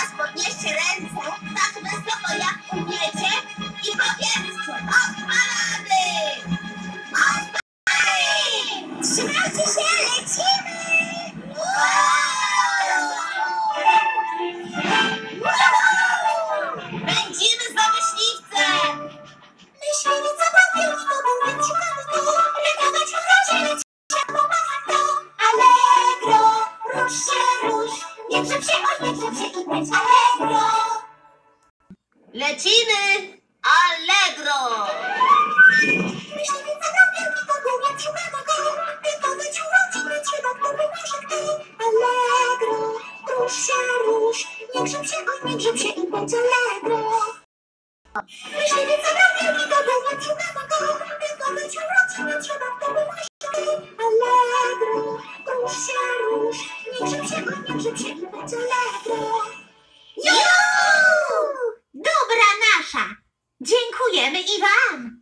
teraz podnieście ręce tak wysoko jak umiecie i powiedzcie odpalamy! Odpalamy! Trzymajcie się, grzeb się, grzeb się Allegro. Lecimy! Allegro! Myśliwica to był, więc szukamy go. W razie lecicie, pomaga kto. Allegro, rusz się, rusz. Nie grzeb się, oj, nie grzeb się i być Allegro. Myśliwica Allegro, rusz się, Juhu! Dobra nasza! Dziękujemy i wam!